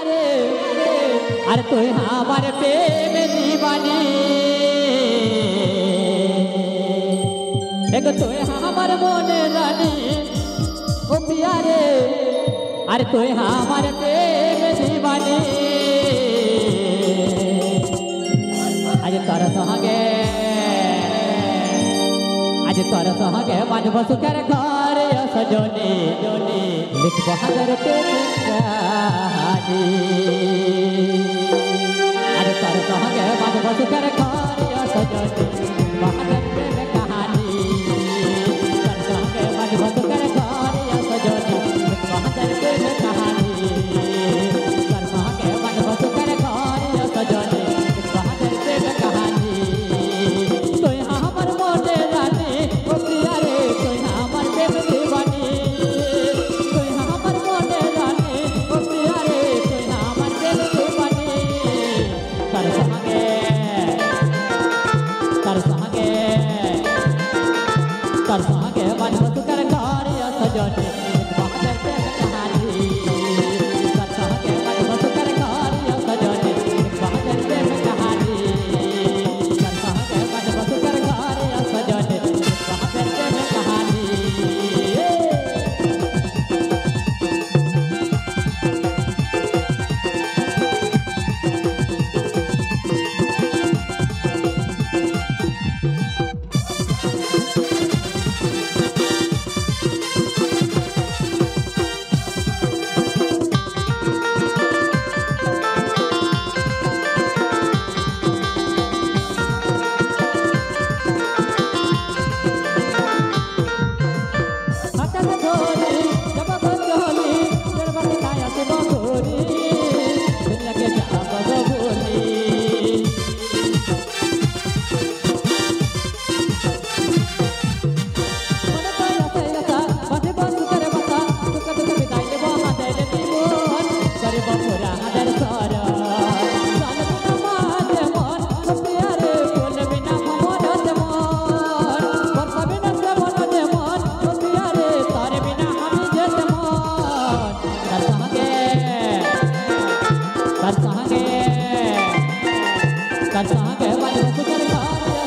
अरे अरे तु हमारे प्रेम दीवानी एक तु हमारे मन रानी ओ पिया अरे तु हमारे प्रेम दीवानी आज तारा संगे आज तारा संगे मन बस कर घर सजोनी जोनी लिख बहादुर तेरे Ada tak but tak ada pada pasal kerana हमारी वस्तु तरकार या सजन।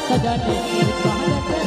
सजाने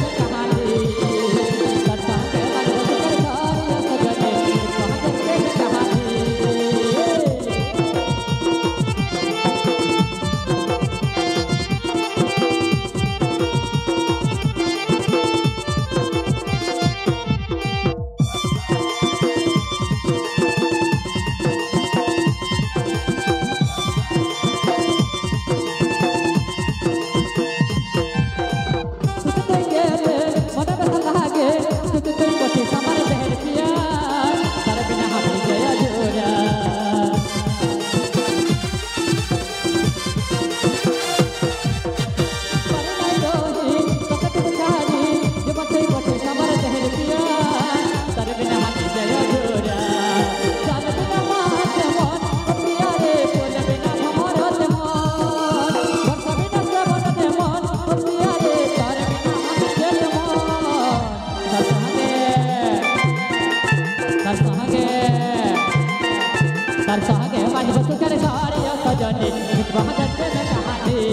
सारिया सजने विधवा दर्शन कहाने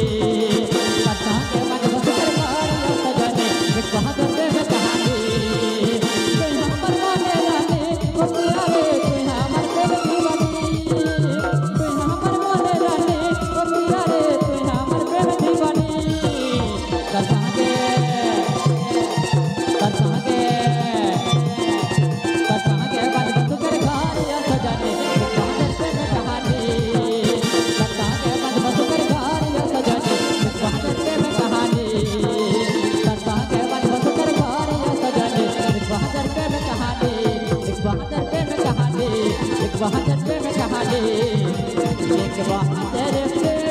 कथा के मधुर सारिया सजने विधवा दर्शन कहाने के कहा दे एक बार तेरे पे